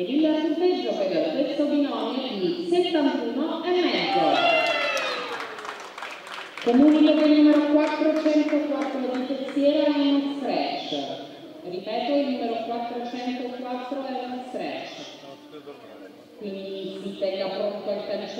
ed il punteggio per questo binomio è di 71 e mezzo. Comunico del numero 404 di tessiera è uno stretch. Ripeto, il numero 404 è uno stretch. Quindi si tenga pronto al cancello.